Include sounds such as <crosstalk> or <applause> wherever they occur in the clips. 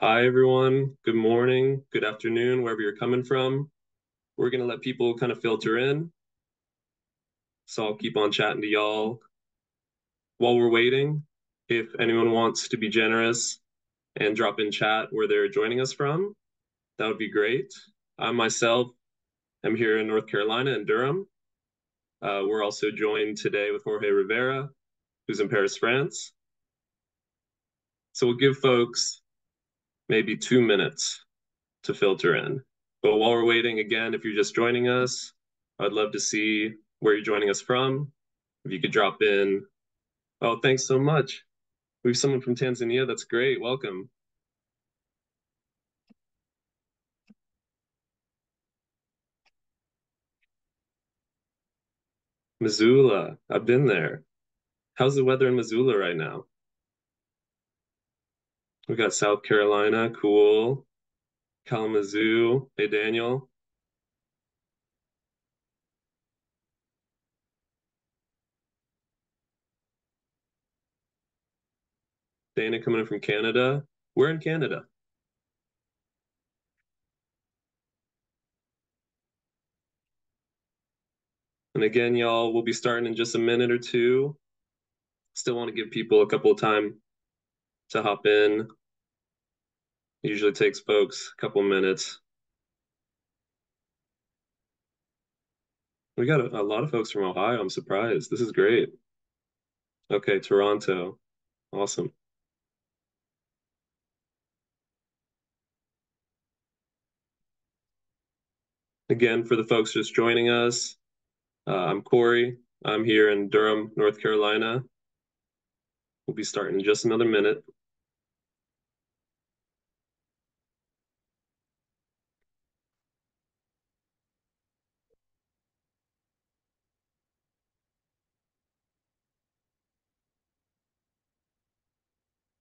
Hi, everyone. Good morning, good afternoon, wherever you're coming from. We're going to let people kind of filter in. So I'll keep on chatting to y'all. While we're waiting, if anyone wants to be generous and drop in chat where they're joining us from, that would be great. I myself am here in North Carolina in Durham. Uh, we're also joined today with Jorge Rivera, who's in Paris, France. So we'll give folks maybe two minutes to filter in. But while we're waiting, again, if you're just joining us, I'd love to see where you're joining us from. If you could drop in. Oh, thanks so much. We have someone from Tanzania. That's great. Welcome. Missoula. I've been there. How's the weather in Missoula right now? We got South Carolina. Cool. Kalamazoo. Hey, Daniel. Dana coming in from Canada. We're in Canada. And again, y'all, we'll be starting in just a minute or two. Still want to give people a couple of time to hop in. It usually takes folks a couple minutes. We got a, a lot of folks from Ohio. I'm surprised. This is great. Okay, Toronto. Awesome. Again, for the folks just joining us, uh, I'm Corey. I'm here in Durham, North Carolina. We'll be starting in just another minute.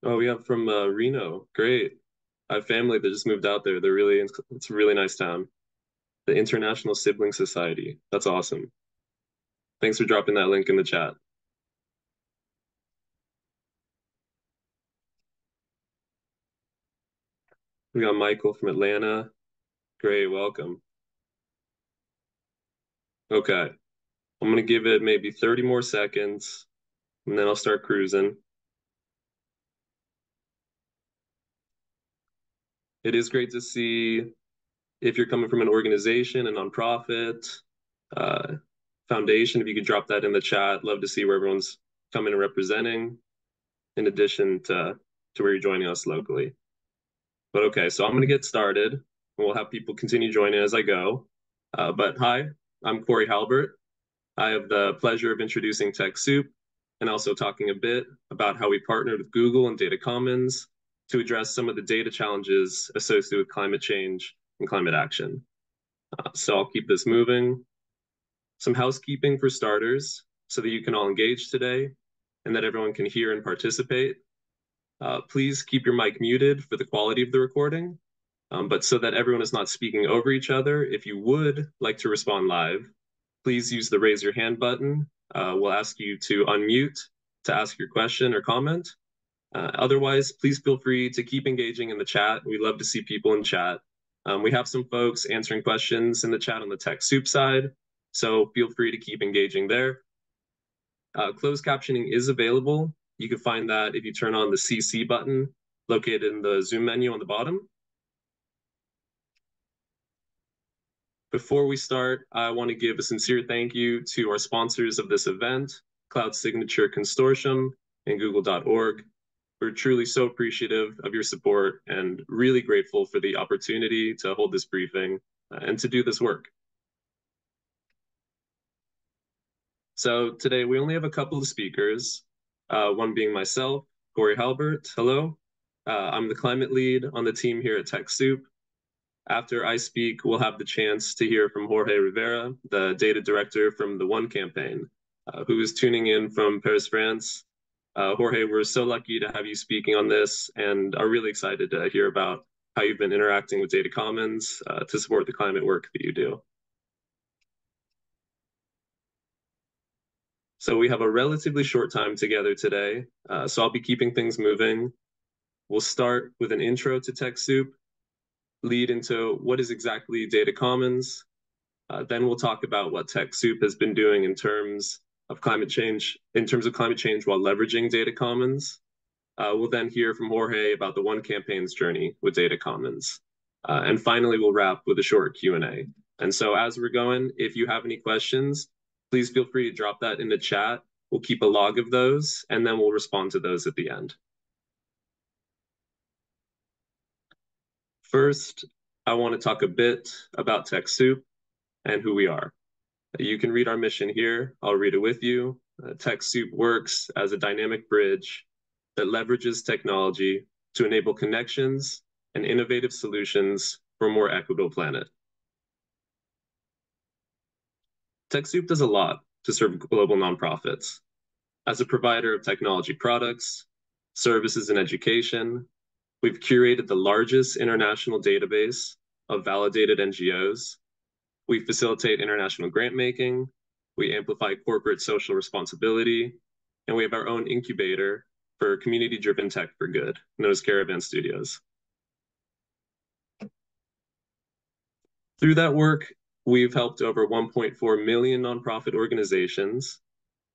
Oh, we have from uh, Reno. Great. I have family that just moved out there. They're really, it's a really nice town. The International Sibling Society. That's awesome. Thanks for dropping that link in the chat. We got Michael from Atlanta. Great, welcome. Okay. I'm gonna give it maybe 30 more seconds and then I'll start cruising. It is great to see if you're coming from an organization, a nonprofit, uh, foundation, if you could drop that in the chat. Love to see where everyone's coming and representing, in addition to, to where you're joining us locally. But okay, so I'm going to get started, and we'll have people continue joining as I go. Uh, but hi, I'm Corey Halbert. I have the pleasure of introducing TechSoup and also talking a bit about how we partnered with Google and Data Commons to address some of the data challenges associated with climate change and climate action. Uh, so I'll keep this moving. Some housekeeping for starters so that you can all engage today and that everyone can hear and participate. Uh, please keep your mic muted for the quality of the recording, um, but so that everyone is not speaking over each other, if you would like to respond live, please use the raise your hand button. Uh, we'll ask you to unmute to ask your question or comment. Uh, otherwise, please feel free to keep engaging in the chat. We love to see people in chat. Um, we have some folks answering questions in the chat on the TechSoup side, so feel free to keep engaging there. Uh, closed captioning is available. You can find that if you turn on the CC button located in the Zoom menu on the bottom. Before we start, I want to give a sincere thank you to our sponsors of this event, Cloud Signature Consortium and Google.org. We're truly so appreciative of your support and really grateful for the opportunity to hold this briefing uh, and to do this work. So today we only have a couple of speakers, uh, one being myself, Corey Halbert. Hello. Uh, I'm the climate lead on the team here at TechSoup. After I speak, we'll have the chance to hear from Jorge Rivera, the data director from the One campaign, uh, who is tuning in from Paris, France. Uh, Jorge, we're so lucky to have you speaking on this and are really excited to hear about how you've been interacting with Data Commons uh, to support the climate work that you do. So we have a relatively short time together today, uh, so I'll be keeping things moving. we'll start with an intro to TechSoup, lead into what is exactly Data Commons. Uh, then we'll talk about what TechSoup has been doing in terms of climate change, in terms of climate change while leveraging Data Commons. Uh, we'll then hear from Jorge about the One Campaign's journey with Data Commons. Uh, and finally, we'll wrap with a short Q&A. And so as we're going, if you have any questions, please feel free to drop that in the chat. We'll keep a log of those, and then we'll respond to those at the end. First, I want to talk a bit about TechSoup and who we are. You can read our mission here. I'll read it with you. Uh, TechSoup works as a dynamic bridge that leverages technology to enable connections and innovative solutions for a more equitable planet. TechSoup does a lot to serve global nonprofits. As a provider of technology products, services, and education, we've curated the largest international database of validated NGOs. We facilitate international grant making, we amplify corporate social responsibility, and we have our own incubator for community-driven tech for good, known as Caravan Studios. Through that work, we've helped over 1.4 million nonprofit organizations.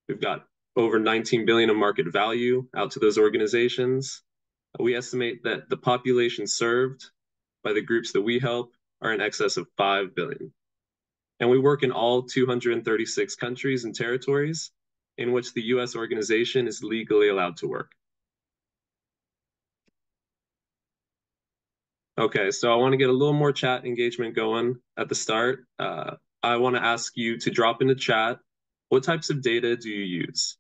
We've got over 19 billion of market value out to those organizations. We estimate that the population served by the groups that we help are in excess of 5 billion. And we work in all 236 countries and territories in which the US organization is legally allowed to work. Okay, so I want to get a little more chat engagement going at the start. Uh, I want to ask you to drop in the chat what types of data do you use?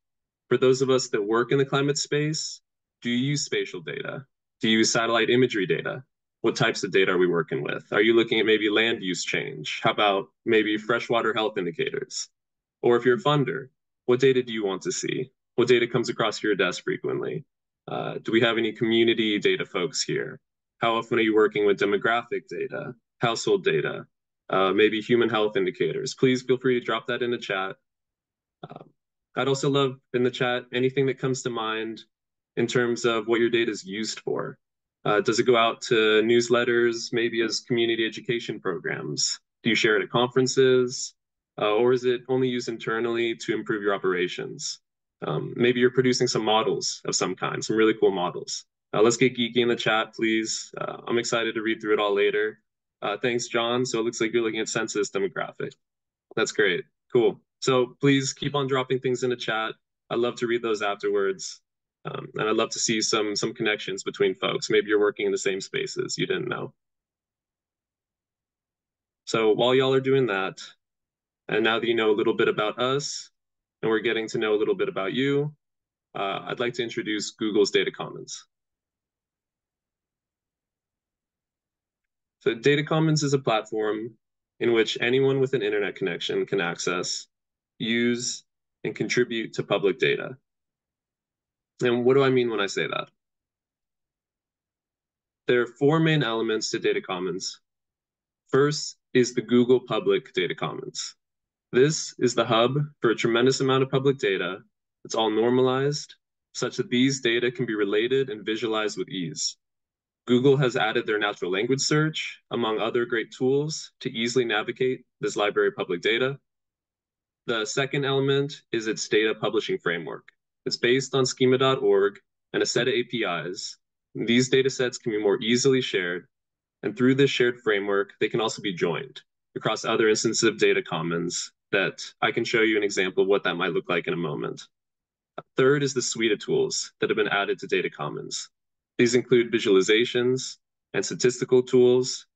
For those of us that work in the climate space, do you use spatial data? Do you use satellite imagery data? What types of data are we working with? Are you looking at maybe land use change? How about maybe freshwater health indicators? Or if you're a funder, what data do you want to see? What data comes across your desk frequently? Uh, do we have any community data folks here? How often are you working with demographic data, household data, uh, maybe human health indicators? Please feel free to drop that in the chat. Um, I'd also love in the chat anything that comes to mind in terms of what your data is used for. Uh, does it go out to newsletters, maybe as community education programs? Do you share it at conferences? Uh, or is it only used internally to improve your operations? Um, maybe you're producing some models of some kind, some really cool models. Uh, let's get geeky in the chat, please. Uh, I'm excited to read through it all later. Uh, thanks, John. So it looks like you're looking at census demographic. That's great. Cool. So please keep on dropping things in the chat. I'd love to read those afterwards. Um, and I'd love to see some some connections between folks. Maybe you're working in the same spaces you didn't know. So while y'all are doing that, and now that you know a little bit about us, and we're getting to know a little bit about you, uh, I'd like to introduce Google's Data Commons. So Data Commons is a platform in which anyone with an internet connection can access use, and contribute to public data. And what do I mean when I say that? There are four main elements to data commons. First is the Google Public Data Commons. This is the hub for a tremendous amount of public data. It's all normalized such that these data can be related and visualized with ease. Google has added their natural language search, among other great tools, to easily navigate this library of public data. The second element is its data publishing framework. It's based on schema.org and a set of APIs. These data sets can be more easily shared, and through this shared framework, they can also be joined across other instances of data commons that I can show you an example of what that might look like in a moment. Third is the suite of tools that have been added to data commons. These include visualizations and statistical tools.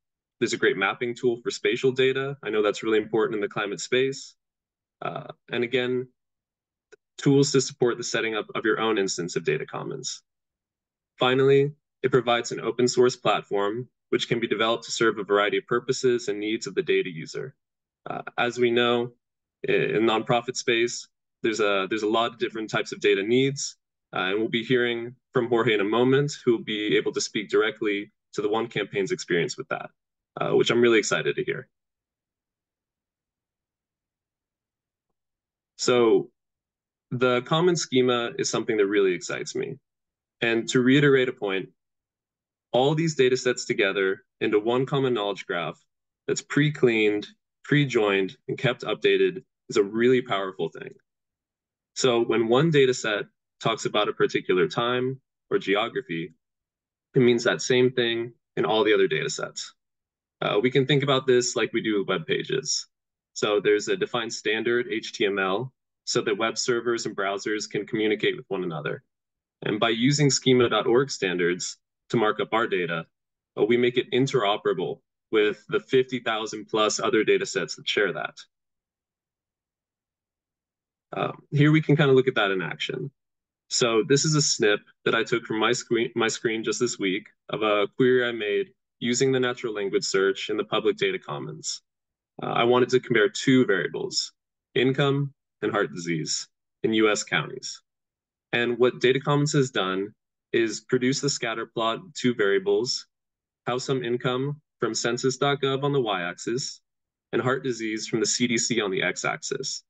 There's a great mapping tool for spatial data. I know that's really important in the climate space. Uh, and again, tools to support the setting up of your own instance of data commons. Finally, it provides an open source platform which can be developed to serve a variety of purposes and needs of the data user. Uh, as we know, in nonprofit space, there's a, there's a lot of different types of data needs, uh, and we'll be hearing from Jorge in a moment, who will be able to speak directly to the One Campaign's experience with that, uh, which I'm really excited to hear. So the common schema is something that really excites me. And to reiterate a point, all these data sets together into one common knowledge graph that's pre-cleaned, pre-joined, and kept updated is a really powerful thing. So when one data set talks about a particular time or geography, it means that same thing in all the other data sets. Uh, we can think about this like we do with web pages. So there's a defined standard HTML so that web servers and browsers can communicate with one another. And by using schema.org standards to mark up our data, uh, we make it interoperable with the 50,000 plus other data sets that share that. Um, here we can kind of look at that in action. So this is a snip that I took from my screen, my screen just this week of a query I made using the natural language search in the public data commons. Uh, I wanted to compare two variables, income and heart disease in US counties. And what Data Commons has done is produce the scatter plot two variables, household income from census.gov on the y-axis and heart disease from the CDC on the x-axis.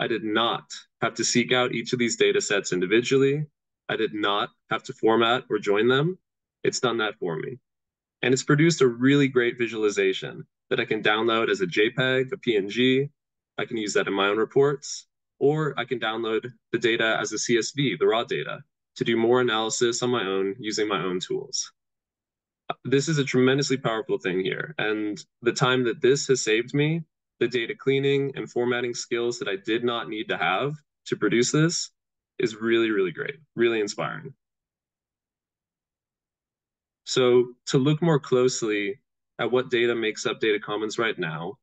I did not have to seek out each of these data sets individually. I did not have to format or join them. It's done that for me. And it's produced a really great visualization that I can download as a JPEG, a PNG. I can use that in my own reports, or I can download the data as a CSV, the raw data, to do more analysis on my own using my own tools. This is a tremendously powerful thing here. And the time that this has saved me the data cleaning and formatting skills that I did not need to have to produce this is really, really great, really inspiring. So to look more closely at what data makes up Data Commons right now,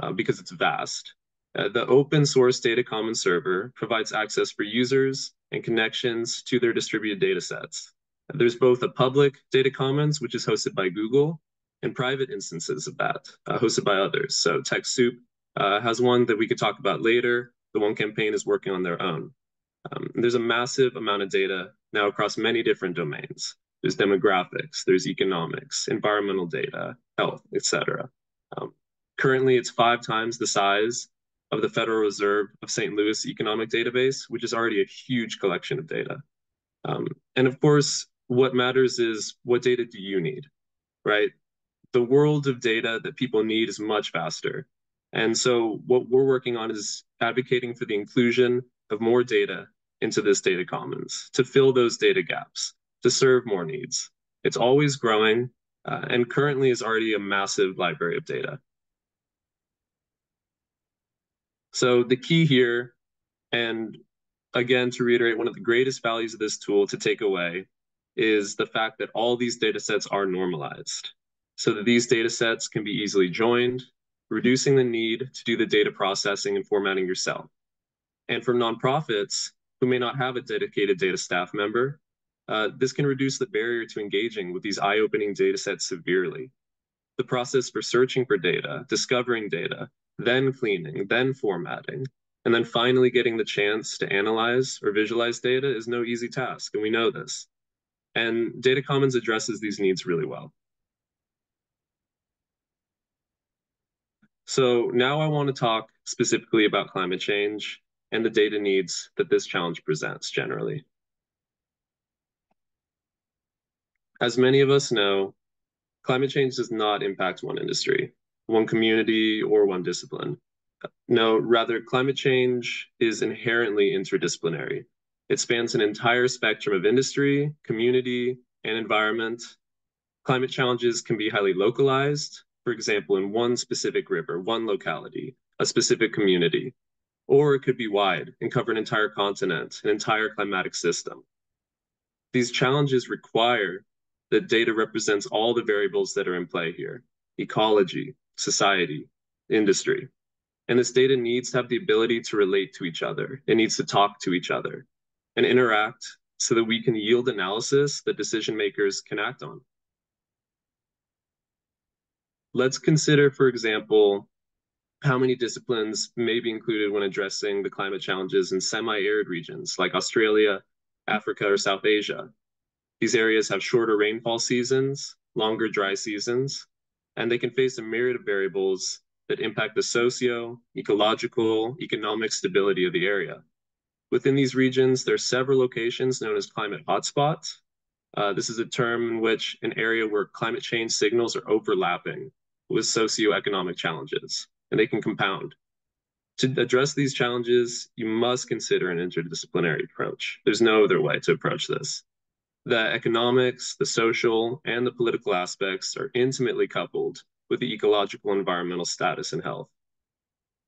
uh, because it's vast, uh, the open source Data Commons server provides access for users and connections to their distributed data sets. There's both a public Data Commons, which is hosted by Google, and private instances of that uh, hosted by others. So TechSoup uh, has one that we could talk about later. The One Campaign is working on their own. Um, there's a massive amount of data now across many different domains. There's demographics, there's economics, environmental data, health, etc. Um, currently, it's five times the size of the Federal Reserve of St. Louis Economic Database, which is already a huge collection of data. Um, and of course, what matters is what data do you need, right? the world of data that people need is much faster. And so what we're working on is advocating for the inclusion of more data into this data commons to fill those data gaps, to serve more needs. It's always growing uh, and currently is already a massive library of data. So the key here, and again, to reiterate, one of the greatest values of this tool to take away is the fact that all these data sets are normalized so that these data sets can be easily joined, reducing the need to do the data processing and formatting yourself. And for nonprofits who may not have a dedicated data staff member, uh, this can reduce the barrier to engaging with these eye-opening data sets severely. The process for searching for data, discovering data, then cleaning, then formatting, and then finally getting the chance to analyze or visualize data is no easy task, and we know this. And Data Commons addresses these needs really well. So now I want to talk specifically about climate change and the data needs that this challenge presents generally. As many of us know, climate change does not impact one industry, one community, or one discipline. No, rather, climate change is inherently interdisciplinary. It spans an entire spectrum of industry, community, and environment. Climate challenges can be highly localized, for example, in one specific river, one locality, a specific community, or it could be wide and cover an entire continent, an entire climatic system. These challenges require that data represents all the variables that are in play here, ecology, society, industry. And this data needs to have the ability to relate to each other. It needs to talk to each other and interact so that we can yield analysis that decision makers can act on. Let's consider, for example, how many disciplines may be included when addressing the climate challenges in semi-arid regions like Australia, Africa, or South Asia. These areas have shorter rainfall seasons, longer dry seasons, and they can face a myriad of variables that impact the socio, ecological, economic stability of the area. Within these regions, there are several locations known as climate hotspots, Uh, this is a term in which an area where climate change signals are overlapping with socioeconomic challenges, and they can compound. To address these challenges, you must consider an interdisciplinary approach. There's no other way to approach this. The economics, the social, and the political aspects are intimately coupled with the ecological environmental status and health.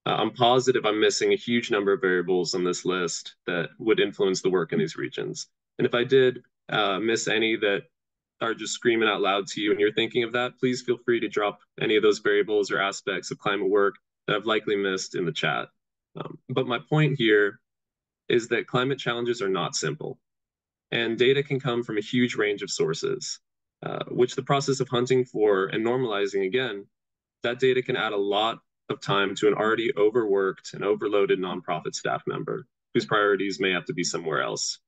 Uh, I'm positive I'm missing a huge number of variables on this list that would influence the work in these regions. And if I did uh, miss any that are just screaming out loud to you and you're thinking of that, please feel free to drop any of those variables or aspects of climate work that I've likely missed in the chat. Um, but my point here is that climate challenges are not simple, and data can come from a huge range of sources, uh, which the process of hunting for and normalizing again, that data can add a lot of time to an already overworked and overloaded nonprofit staff member whose priorities may have to be somewhere else.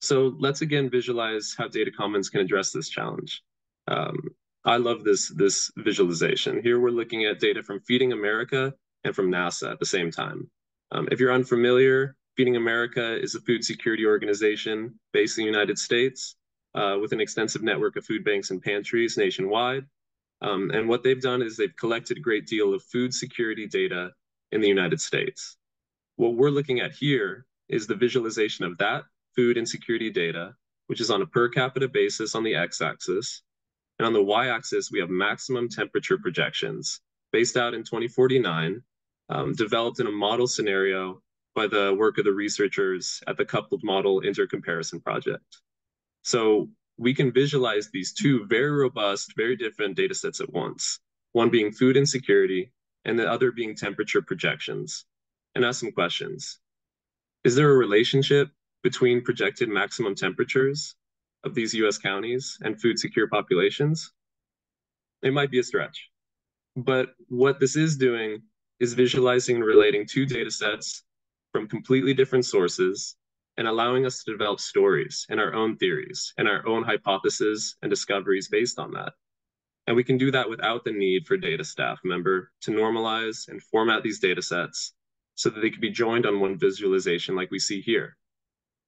So let's again visualize how data commons can address this challenge. Um, I love this, this visualization. Here we're looking at data from Feeding America and from NASA at the same time. Um, if you're unfamiliar, Feeding America is a food security organization based in the United States uh, with an extensive network of food banks and pantries nationwide. Um, and what they've done is they've collected a great deal of food security data in the United States. What we're looking at here is the visualization of that food insecurity data, which is on a per capita basis on the x-axis. And on the y-axis, we have maximum temperature projections based out in 2049, um, developed in a model scenario by the work of the researchers at the Coupled Model Intercomparison Project. So we can visualize these two very robust, very different data sets at once, one being food insecurity and the other being temperature projections, and ask some questions. Is there a relationship between projected maximum temperatures of these US counties and food secure populations, it might be a stretch. But what this is doing is visualizing and relating two data sets from completely different sources and allowing us to develop stories and our own theories and our own hypotheses and discoveries based on that. And we can do that without the need for data staff member to normalize and format these data sets so that they can be joined on one visualization like we see here.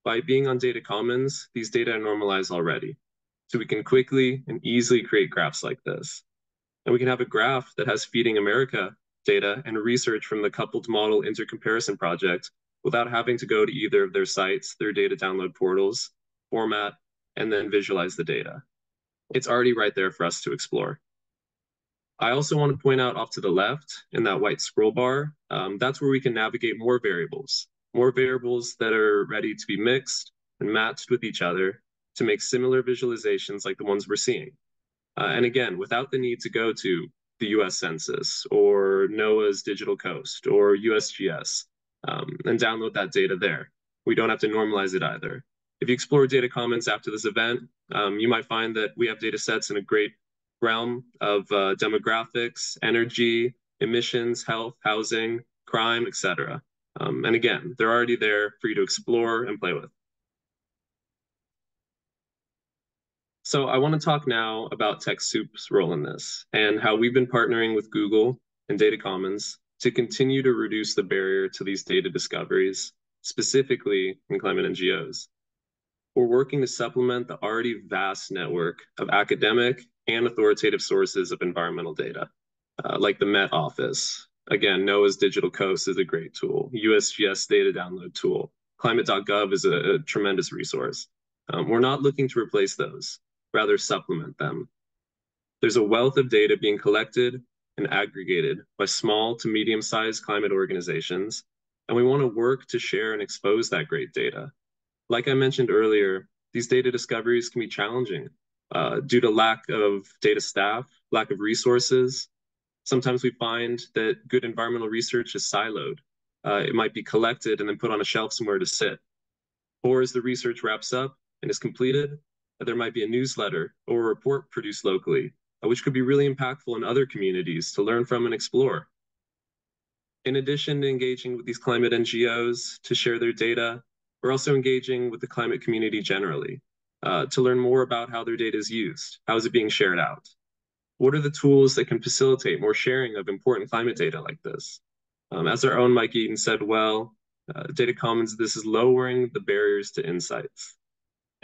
By being on data commons, these data are normalized already. So we can quickly and easily create graphs like this. And we can have a graph that has Feeding America data and research from the Coupled Model Intercomparison Project without having to go to either of their sites, their data download portals, format, and then visualize the data. It's already right there for us to explore. I also want to point out off to the left in that white scroll bar, um, that's where we can navigate more variables more variables that are ready to be mixed and matched with each other to make similar visualizations like the ones we're seeing. Uh, and again, without the need to go to the US Census or NOAA's Digital Coast or USGS um, and download that data there. We don't have to normalize it either. If you explore data commons after this event, um, you might find that we have data sets in a great realm of uh, demographics, energy, emissions, health, housing, crime, etc. Um, and again, they're already there for you to explore and play with. So I want to talk now about TechSoup's role in this and how we've been partnering with Google and Data Commons to continue to reduce the barrier to these data discoveries, specifically in climate NGOs. We're working to supplement the already vast network of academic and authoritative sources of environmental data, uh, like the Met Office, Again, NOAA's Digital Coast is a great tool. USGS data download tool. Climate.gov is a, a tremendous resource. Um, we're not looking to replace those, rather supplement them. There's a wealth of data being collected and aggregated by small to medium-sized climate organizations, and we want to work to share and expose that great data. Like I mentioned earlier, these data discoveries can be challenging uh, due to lack of data staff, lack of resources, sometimes we find that good environmental research is siloed. Uh, it might be collected and then put on a shelf somewhere to sit. Or as the research wraps up and is completed, there might be a newsletter or a report produced locally, uh, which could be really impactful in other communities to learn from and explore. In addition to engaging with these climate NGOs to share their data, we're also engaging with the climate community generally uh, to learn more about how their data is used. How is it being shared out? What are the tools that can facilitate more sharing of important climate data like this? Um, as our own Mike Eaton said well, uh, data commons, this is lowering the barriers to insights.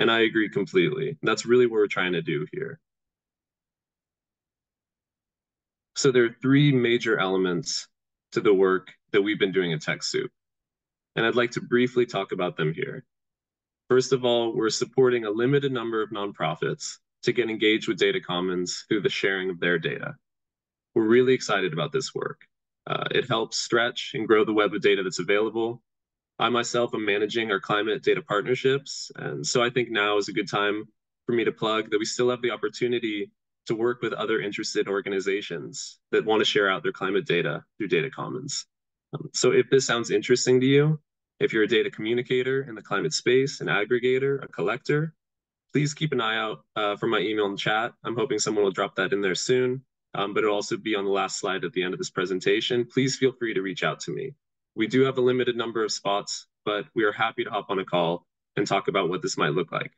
And I agree completely. That's really what we're trying to do here. So there are three major elements to the work that we've been doing at TechSoup. And I'd like to briefly talk about them here. First of all, we're supporting a limited number of nonprofits to get engaged with Data Commons through the sharing of their data. We're really excited about this work. Uh, it helps stretch and grow the web of data that's available. I myself am managing our climate data partnerships, and so I think now is a good time for me to plug that we still have the opportunity to work with other interested organizations that want to share out their climate data through Data Commons. Um, so if this sounds interesting to you, if you're a data communicator in the climate space, an aggregator, a collector, please keep an eye out uh, for my email the chat. I'm hoping someone will drop that in there soon, um, but it'll also be on the last slide at the end of this presentation. Please feel free to reach out to me. We do have a limited number of spots, but we are happy to hop on a call and talk about what this might look like.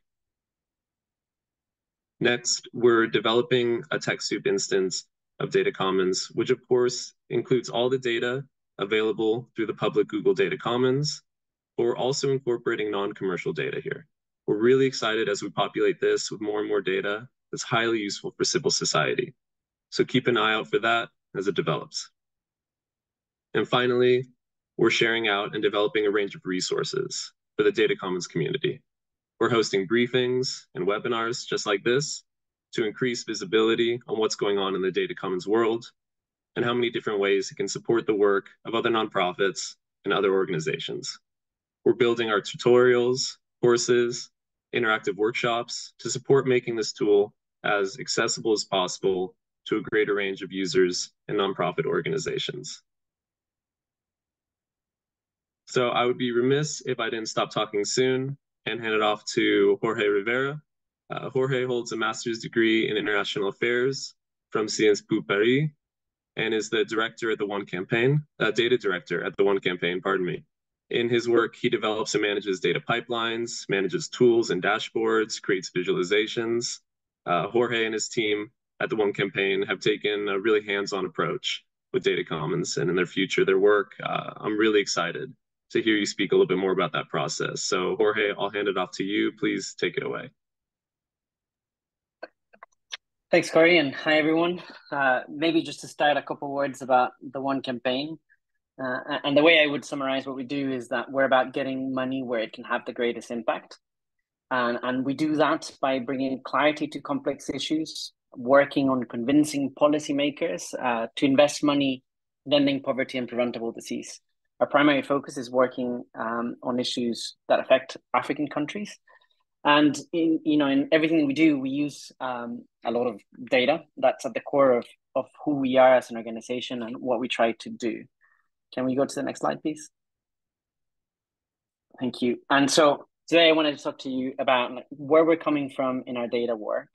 Next, we're developing a TechSoup instance of Data Commons, which of course includes all the data available through the public Google Data Commons, but we're also incorporating non-commercial data here. We're really excited as we populate this with more and more data that's highly useful for civil society. So keep an eye out for that as it develops. And finally, we're sharing out and developing a range of resources for the Data Commons community. We're hosting briefings and webinars just like this to increase visibility on what's going on in the Data Commons world and how many different ways it can support the work of other nonprofits and other organizations. We're building our tutorials, courses, interactive workshops to support making this tool as accessible as possible to a greater range of users and nonprofit organizations. So I would be remiss if I didn't stop talking soon and hand it off to Jorge Rivera. Uh, Jorge holds a master's degree in international affairs from Sciences Po Paris and is the director at the One Campaign, uh, data director at the One Campaign, pardon me. In his work, he develops and manages data pipelines, manages tools and dashboards, creates visualizations. Uh, Jorge and his team at the One Campaign have taken a really hands-on approach with Data Commons and in their future, their work. Uh, I'm really excited to hear you speak a little bit more about that process. So Jorge, I'll hand it off to you. Please take it away. Thanks, Corey, and hi, everyone. Uh, maybe just to start a couple words about the One Campaign. Uh, and the way I would summarize what we do is that we're about getting money where it can have the greatest impact. And, and we do that by bringing clarity to complex issues, working on convincing policymakers uh, to invest money in ending poverty and preventable disease. Our primary focus is working um, on issues that affect African countries. And in you know in everything we do, we use um, a lot of data. That's at the core of, of who we are as an organization and what we try to do. Can we go to the next slide, please? Thank you. And so today I wanted to talk to you about where we're coming from in our data work,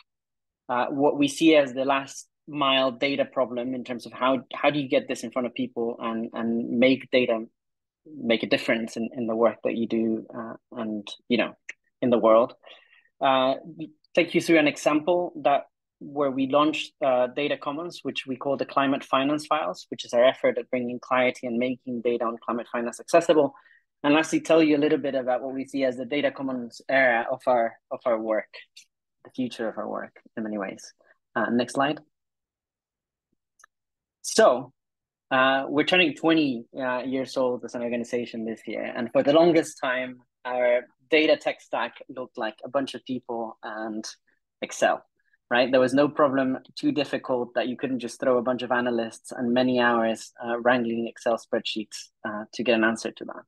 uh, what we see as the last mile data problem in terms of how how do you get this in front of people and and make data make a difference in, in the work that you do uh, and you know in the world. Uh, take you through an example that where we launched uh, Data Commons, which we call the Climate Finance Files, which is our effort at bringing clarity and making data on climate finance accessible. And lastly, tell you a little bit about what we see as the Data Commons era of our of our work, the future of our work in many ways. Uh, next slide. So uh, we're turning 20 uh, years old as an organization this year. And for the longest time, our data tech stack looked like a bunch of people and Excel right? There was no problem too difficult that you couldn't just throw a bunch of analysts and many hours uh, wrangling Excel spreadsheets uh, to get an answer to that.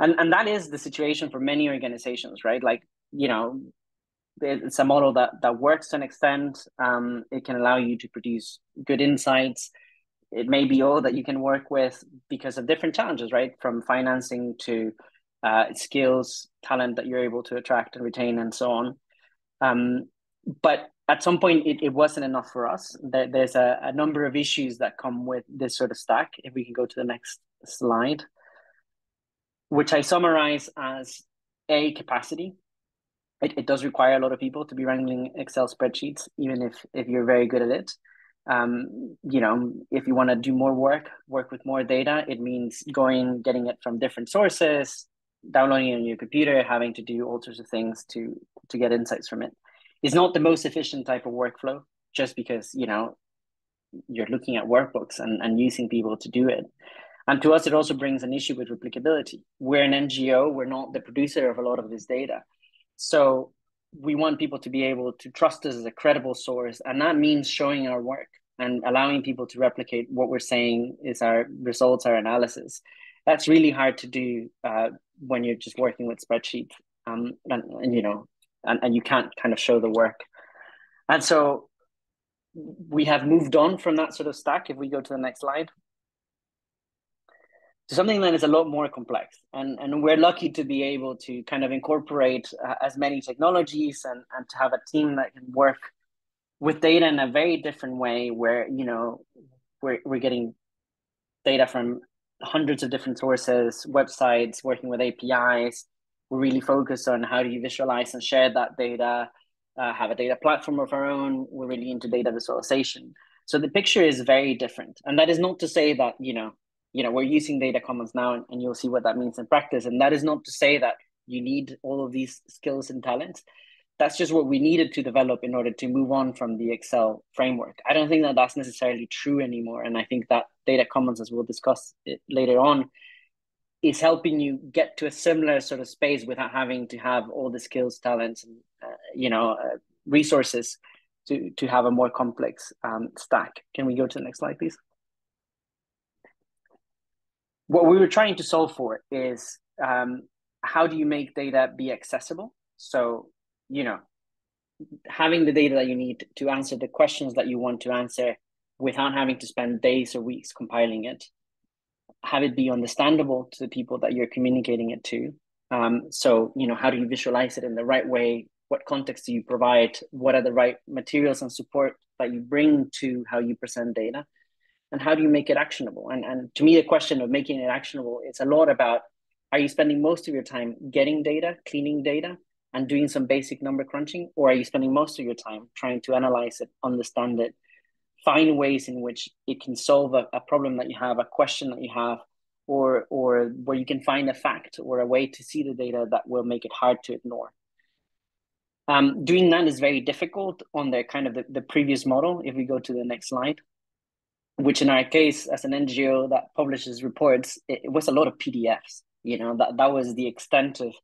And, and that is the situation for many organizations, right? Like, you know, it's a model that, that works to an extent. Um, it can allow you to produce good insights. It may be all that you can work with because of different challenges, right? From financing to uh, skills, talent that you're able to attract and retain, and so on. Um, but at some point it, it wasn't enough for us there, there's a, a number of issues that come with this sort of stack if we can go to the next slide which i summarize as a capacity it, it does require a lot of people to be wrangling excel spreadsheets even if if you're very good at it um, you know if you want to do more work work with more data it means going getting it from different sources downloading it on your computer having to do all sorts of things to to get insights from it. It's not the most efficient type of workflow, just because you know you're looking at workbooks and, and using people to do it. And to us, it also brings an issue with replicability. We're an NGO, we're not the producer of a lot of this data. So we want people to be able to trust us as a credible source. And that means showing our work and allowing people to replicate what we're saying is our results, our analysis. That's really hard to do uh, when you're just working with spreadsheets. Um, and, and you know, and, and you can't kind of show the work. And so we have moved on from that sort of stack. If we go to the next slide, to something that is a lot more complex. And, and we're lucky to be able to kind of incorporate uh, as many technologies and, and to have a team that can work with data in a very different way where, you know, we're, we're getting data from hundreds of different sources, websites, working with APIs. We're really focused on how do you visualize and share that data, uh, have a data platform of our own. We're really into data visualization. So the picture is very different. And that is not to say that, you know, you know, we're using data commons now and, and you'll see what that means in practice. And that is not to say that you need all of these skills and talents. That's just what we needed to develop in order to move on from the Excel framework. I don't think that that's necessarily true anymore. And I think that data commons, as we'll discuss later on, is helping you get to a similar sort of space without having to have all the skills, talents, and uh, you know uh, resources to to have a more complex um, stack. Can we go to the next slide, please? What we were trying to solve for is um, how do you make data be accessible? So, you know, having the data that you need to answer the questions that you want to answer without having to spend days or weeks compiling it, have it be understandable to the people that you're communicating it to. Um, so, you know, how do you visualize it in the right way? What context do you provide? What are the right materials and support that you bring to how you present data? And how do you make it actionable? And, and to me, the question of making it actionable, it's a lot about are you spending most of your time getting data, cleaning data, and doing some basic number crunching? Or are you spending most of your time trying to analyze it, understand it, find ways in which it can solve a, a problem that you have, a question that you have, or, or where you can find a fact or a way to see the data that will make it hard to ignore? Um, doing that is very difficult on the kind of the, the previous model. If we go to the next slide which in our case as an ngo that publishes reports it, it, was a lot of pdfs you know that, that was the extent of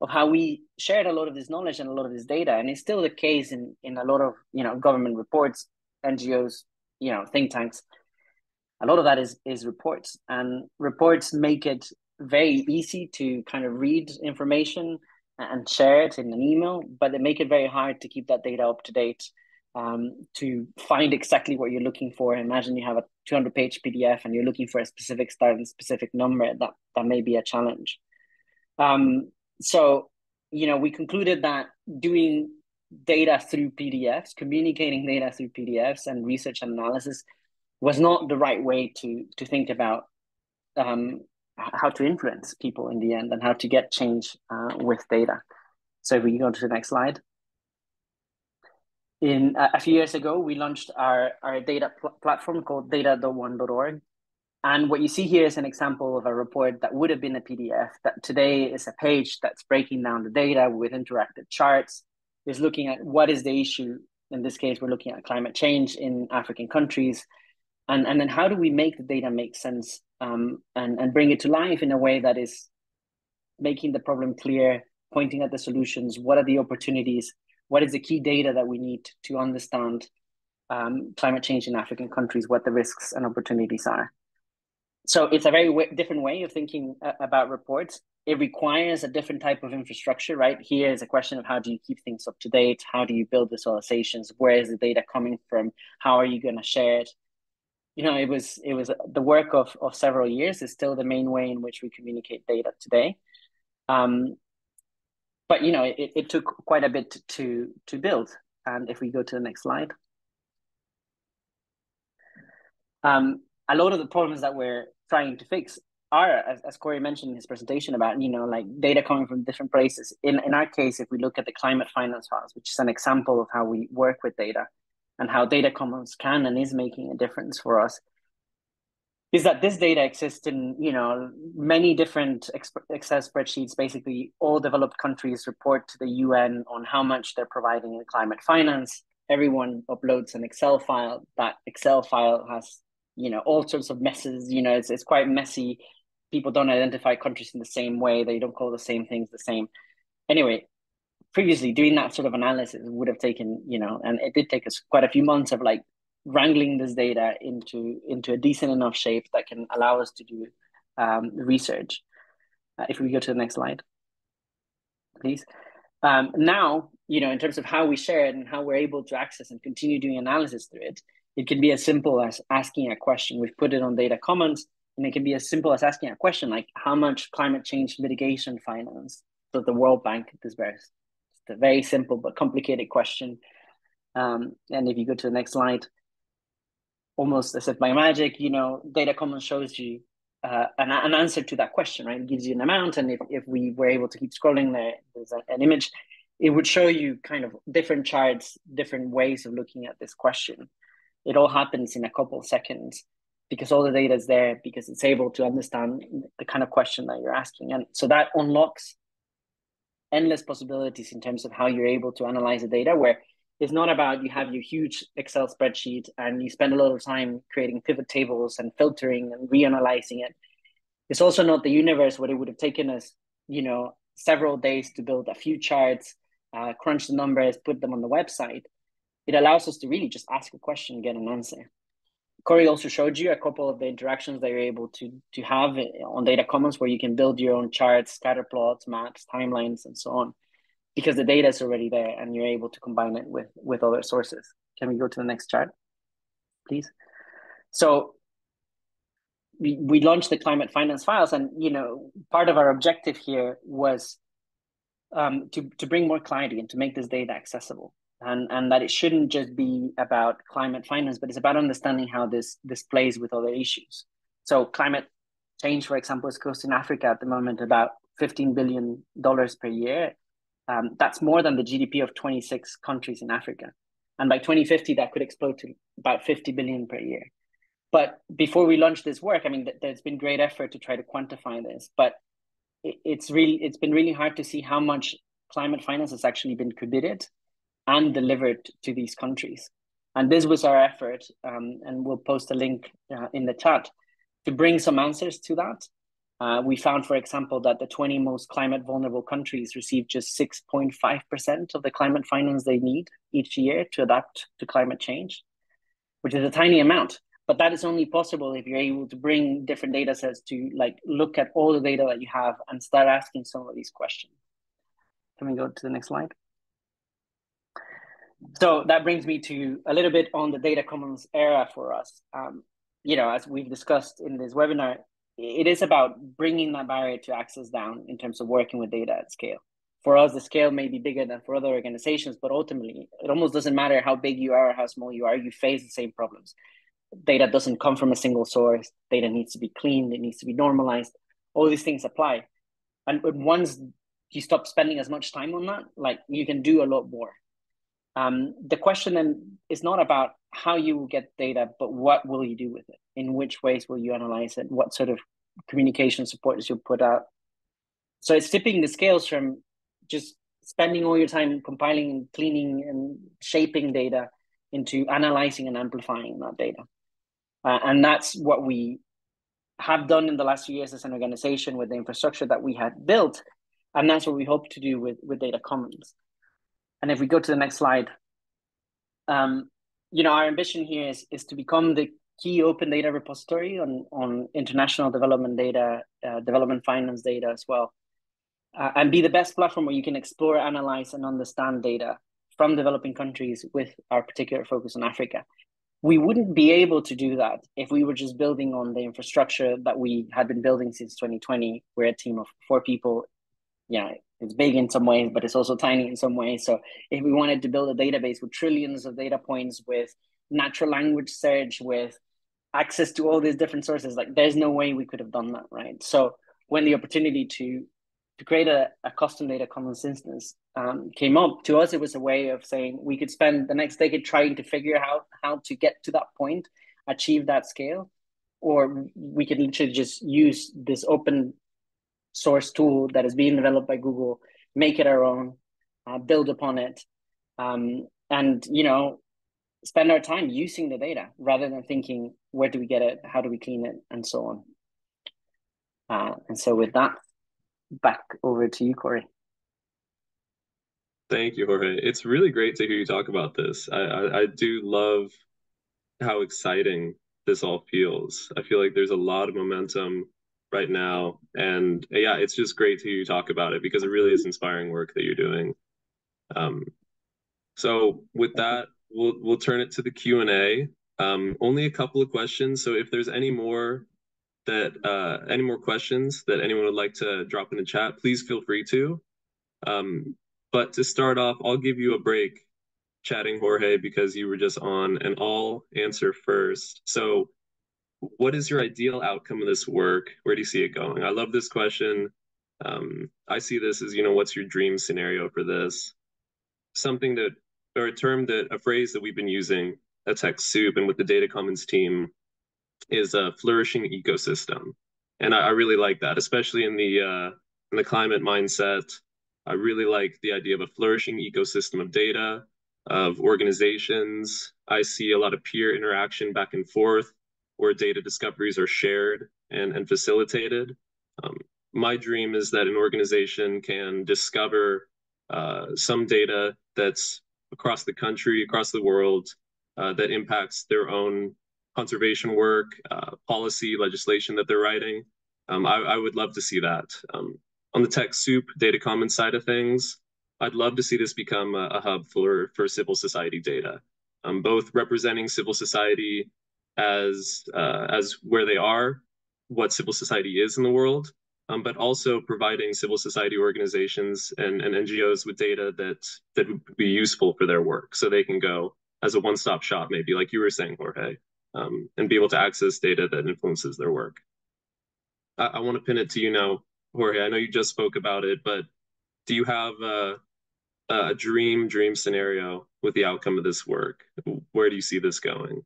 of how we shared a lot of this knowledge and a lot of this data. And it's still the case in in a lot of you know government reports ngos you know think tanks. A lot of that is is reports. And reports make it very easy to kind of read information and share it in an email but they make it very hard to keep that data up to date um, to find exactly what you're looking for. Imagine you have a 200 page PDF and you're looking for a specific style and specific number. That that may be a challenge. Um, so, you know, we concluded that doing data through PDFs, communicating data through PDFs, and research and analysis was not the right way to to think about um, how to influence people in the end and how to get change uh, with data. So, if we go to the next slide in uh, a few years ago, we launched our, our data pl- platform called data.one.org. And what you see here is an example of a report that would have been a PDF that today is a page that's breaking down the data with interactive charts, is looking at what is the issue. In this case, we're looking at climate change in African countries. And, and then how do we make the data make sense um, and, and bring it to life in a way that is making the problem clear, pointing at the solutions, what are the opportunities, what is the key data that we need to understand um, climate change in African countries, what the risks and opportunities are. So it's a very different way of thinking uh, about reports. It requires a different type of infrastructure, right? Here is a question of how do you keep things up to date? How do you build visualizations? Where is the data coming from? How are you going to share it? You know, it was it was the work of of several years. Is still the main way in which we communicate data today. Um, but you know, it, it took quite a bit to to build. And if we go to the next slide, um, a lot of the problems that we're trying to fix are, as, as Corey mentioned in his presentation, about you know like data coming from different places. In in our case, if we look at the climate finance files, which is an example of how we work with data, and how data commons can and is making a difference for us. Is that this data exists in you know many different Excel spreadsheets. Basically, all developed countries report to the UN on how much they're providing in climate finance. Everyone uploads an Excel file. That Excel file has you know all sorts of messes. You know, it's it's quite messy. People don't identify countries in the same way. They don't call the same things the same. Anyway, previously doing that sort of analysis would have taken you know, and it did take us quite a few months of like wrangling this data into into a decent enough shape that can allow us to do um, research. Uh, if we go to the next slide, please. Um, now, you know, in terms of how we share it and how we're able to access and continue doing analysis through it, it can be as simple as asking a question. We've put it on data commons, and it can be as simple as asking a question like, how much climate change mitigation finance does the World Bank disburse? It's a very simple but complicated question. Um, and if you go to the next slide, almost as if by magic, you know, data commons shows you uh, an, an answer to that question, right? It gives you an amount. And if, if we were able to keep scrolling there, there's a, an image, it would show you kind of different charts, different ways of looking at this question. It all happens in a couple seconds because all the data is there because it's able to understand the kind of question that you're asking. And so that unlocks endless possibilities in terms of how you're able to analyze the data where it's not about you have your huge Excel spreadsheet and you spend a lot of time creating pivot tables and filtering and reanalyzing it. It's also not the universe where it would have taken us, you know, several days to build a few charts, uh, crunch the numbers, put them on the website. It allows us to really just ask a question, get an answer. Corey also showed you a couple of the interactions that you're able to to have on data commons where you can build your own charts, scatter plots, maps, timelines, and so on because the data is already there and you're able to combine it with with other sources. Can we go to the next chart, please? So we, we launched the climate finance files and you know part of our objective here was um, to, to bring more clarity and to make this data accessible and, and that it shouldn't just be about climate finance but it's about understanding how this this plays with other issues so climate change for example is costing africa at the moment about 15 billion dollars per year um, that's more than the GDP of 26 countries in Africa. And by 2050, that could explode to about 50 billion per year. But before we launched this work, I mean, th- there's been great effort to try to quantify this, but it, it's really it's been really hard to see how much climate finance has actually been committed and delivered to these countries. And this was our effort, um, and we'll post a link uh, in the chat to bring some answers to that uh, we found, for example, that the 20 most climate vulnerable countries receive just 6.5% of the climate finance they need each year to adapt to climate change, which is a tiny amount. But that is only possible if you're able to bring different data sets to like look at all the data that you have and start asking some of these questions. Can we go to the next slide? So that brings me to a little bit on the data commons era for us. Um, you know, as we've discussed in this webinar, it is about bringing that barrier to access down in terms of working with data at scale. For us, the scale may be bigger than for other organizations, but ultimately, it almost doesn't matter how big you are or how small you are, you face the same problems. Data doesn't come from a single source, data needs to be cleaned, it needs to be normalized. All these things apply. And once you stop spending as much time on that, like you can do a lot more. Um, the question then is not about how you will get data, but what will you do with it? In which ways will you analyze it? What sort of communication supports you'll put out? So it's tipping the scales from just spending all your time compiling and cleaning and shaping data into analyzing and amplifying that data. Uh, and that's what we have done in the last few years as an organization with the infrastructure that we had built. And that's what we hope to do with, with data commons. And if we go to the next slide, um, you know, our ambition here is, is to become the key open data repository on, on international development data, uh, development finance data as well, uh, and be the best platform where you can explore, analyze, and understand data from developing countries with our particular focus on Africa. We wouldn't be able to do that if we were just building on the infrastructure that we had been building since 2020. We're a team of four people. Yeah, it's big in some ways, but it's also tiny in some ways. So if we wanted to build a database with trillions of data points, with natural language search, with access to all these different sources, like there's no way we could have done that, right? So when the opportunity to to create a, a custom data commons instance um, came up to us, it was a way of saying we could spend the next decade trying to figure out how to get to that point, achieve that scale, or we could literally just use this open source tool that is being developed by Google, make it our own, uh, build upon it, um, and you know, spend our time using the data rather than thinking where do we get it, how do we clean it, and so on. Uh, and so, with that, back over to you, Corey. Thank you, Jorge. It's really great to hear you talk about this. I, I, I do love how exciting this all feels. I feel like there's a lot of momentum right now. And yeah, it's just great to talk about it because it really is inspiring work that you're doing. Um, so with that, we'll we'll turn it to the Q and A. Um, only a couple of questions. So if there's any more that uh, any more questions that anyone would like to drop in the chat, please feel free to. Um, but to start off, I'll give you a break chatting Jorge because you were just on, and I'll answer first. So, what is your ideal outcome of this work? Where do you see it going? I love this question. Um, I see this as, you know, what's your dream scenario for this? Something that, or a term that, a phrase that we've been using at TechSoup and with the Data Commons team is a flourishing ecosystem. And I, I really like that, especially in the uh, in the climate mindset. I really like the idea of a flourishing ecosystem of data, of organizations. I see a lot of peer interaction back and forth where data discoveries are shared and, and facilitated. Um, my dream is that an organization can discover uh, some data that's across the country, across the world, uh, that impacts their own conservation work, uh, policy, legislation that they're writing. Um, I, I, would love to see that. Um, on the TechSoup data commons side of things, I'd love to see this become a, a hub for, for civil society data, um, both representing civil society as, uh, as where they are, what civil society is in the world, um, but also providing civil society organizations and, and NGOs with data that, that would be useful for their work so they can go as a one-stop shop, maybe like you were saying, Jorge, um, and be able to access data that influences their work. I, I want to pin it to you now, Jorge. I know you just spoke about it, but do you have a, a dream dream scenario with the outcome of this work? Where do you see this going?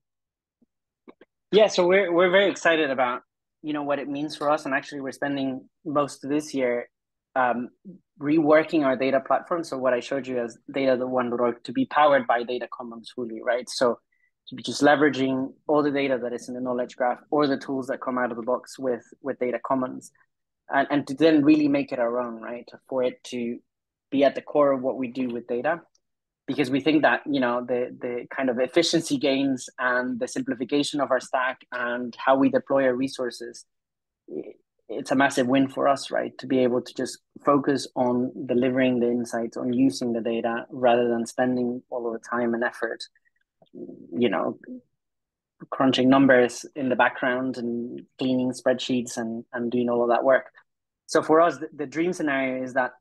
Yeah, so we're we're very excited about you know what it means for us, and actually we're spending most of this year um, reworking our data platform. So what I showed you as data the one to be powered by data commons fully, right? So to be just leveraging all the data that is in the knowledge graph or the tools that come out of the box with with data commons and, and to then really make it our own right for it to be at the core of what we do with data because we think that you know the the kind of efficiency gains and the simplification of our stack and how we deploy our resources it's a massive win for us right to be able to just focus on delivering the insights on using the data rather than spending all of the time and effort you know, crunching numbers in the background and cleaning spreadsheets and, and doing all of that work. So for us, the, the dream scenario is that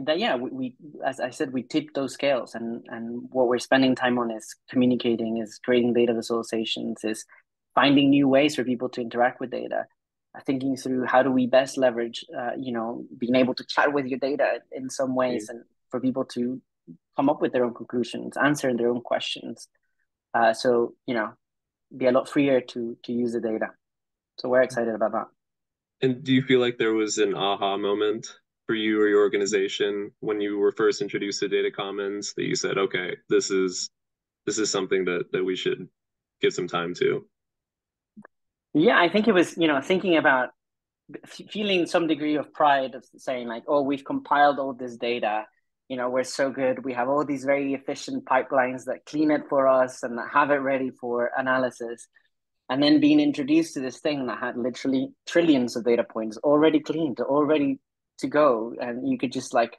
that yeah, we, we as I said, we tip those scales and and what we're spending time on is communicating, is creating data visualizations, is finding new ways for people to interact with data, uh, thinking through how do we best leverage, uh, you know, being able to chat with your data in some ways, and for people to come up with their own conclusions, answer their own questions, uh, so you know, be a lot freer to to use the data. So we're excited about that. And do you feel like there was an aha moment for you or your organization when you were first introduced to Data Commons that you said, okay, this is this is something that that we should give some time to? Yeah, I think it was you know thinking about feeling some degree of pride of saying like, oh, we've compiled all this data. You know we're so good. We have all these very efficient pipelines that clean it for us and that have it ready for analysis. And then being introduced to this thing that had literally trillions of data points already cleaned already to go and you could just like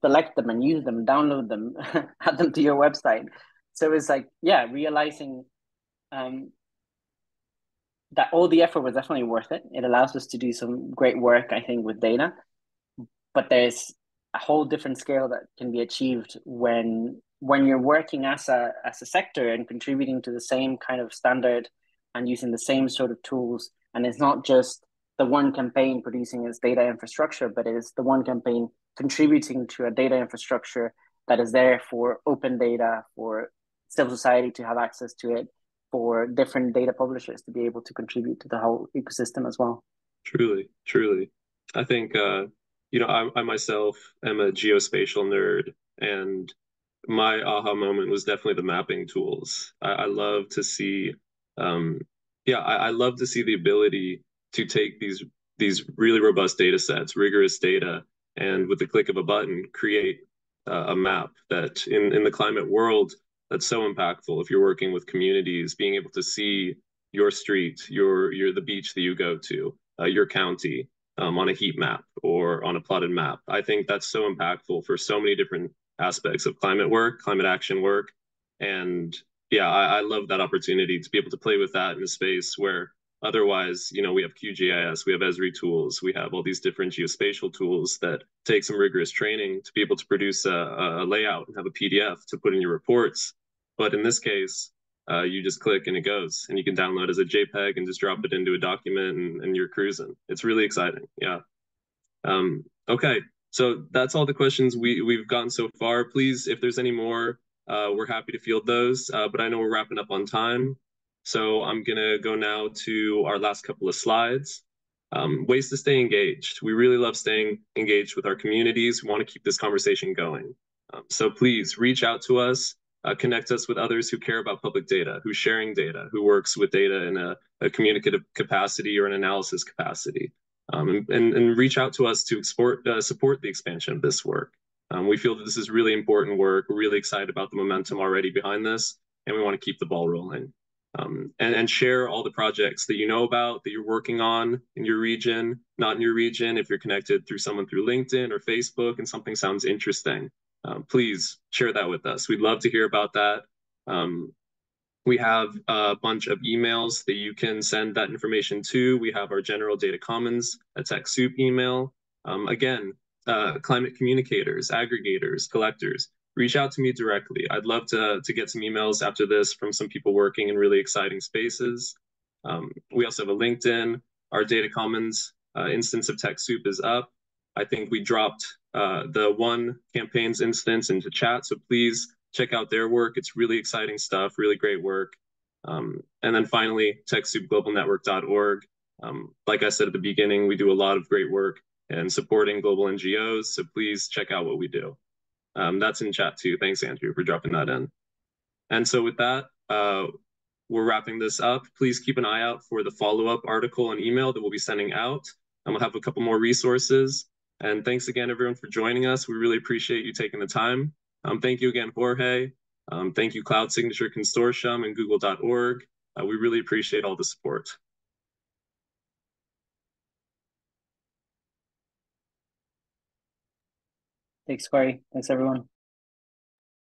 select them and use them download them <laughs> add them to your website. So it's like yeah realizing um, that all the effort was definitely worth it. It allows us to do some great work i think with data. But there's a whole different scale that can be achieved when when you're working as a as a sector and contributing to the same kind of standard and using the same sort of tools. And it's not just the one campaign producing its data infrastructure but it is the one campaign contributing to a data infrastructure that is there for open data for civil society to have access to it for different data publishers to be able to contribute to the whole ecosystem as well. Truly, truly. I think uh, you know, I, I myself am a geospatial nerd, and my aha moment was definitely the mapping tools. I, I love to see, um, yeah, I, I love to see the ability to take these these really robust data sets, rigorous data, and with the click of a button, create uh, a map that in in the climate world that's so impactful. If you're working with communities, being able to see your street, your your the beach that you go to, uh, your county, um, on a heat map or on a plotted map. I think that's so impactful for so many different aspects of climate work, climate action work. And yeah, I, I love that opportunity to be able to play with that in a space where otherwise, you know, we have QGIS, we have Esri tools, we have all these different geospatial tools that take some rigorous training to be able to produce a, a layout and have a PDF to put in your reports. But in this case, uh, you just click and it goes and you can download as a jpeg and just drop it into a document and, and you're cruising. It's really exciting yeah. Um, okay so that's all the questions we, we've gotten so far. Please if there's any more uh, we're happy to field those uh, but i know we're wrapping up on time so i'm going to go now to our last couple of slides um, ways to stay engaged we really love staying engaged with our communities we want to keep this conversation going um, so please reach out to us uh, connect us with others who care about public data, who's sharing data, who works with data in a, a communicative capacity or an analysis capacity, um, and, and, reach out to us to export, uh, support the expansion of this work. Um, we feel that this is really important work. We're really excited about the momentum already behind this, and we want to keep the ball rolling. Um, and, and share all the projects that you know about that you're working on in your region, not in your region, if you're connected through someone through LinkedIn or Facebook and something sounds interesting um, please share that with us. We'd love to hear about that. Um, we have a bunch of emails that you can send that information to. We have our general data commons, a TechSoup email. Um, again, uh, climate communicators, aggregators, collectors, reach out to me directly. I'd love to, to get some emails after this from some people working in really exciting spaces. Um, we also have a LinkedIn. Our data commons uh, instance of TechSoup is up. I think we dropped uh, the one campaigns instance into chat. So please check out their work. It's really exciting stuff, really great work. Um, and then finally, TechSoupGlobalNetwork.org. Um, like I said at the beginning, we do a lot of great work in supporting global NGOs. So please check out what we do. Um, that's in chat too. Thanks, Andrew, for dropping that in. And so with that, uh, we're wrapping this up. Please keep an eye out for the follow-up article and email that we'll be sending out. And we'll have a couple more resources. And thanks again, everyone, for joining us. We really appreciate you taking the time. Um, thank you again, Jorge. Um, thank you, Cloud Signature Consortium and Google.org. Uh, we really appreciate all the support. Thanks, Corey. Thanks, everyone.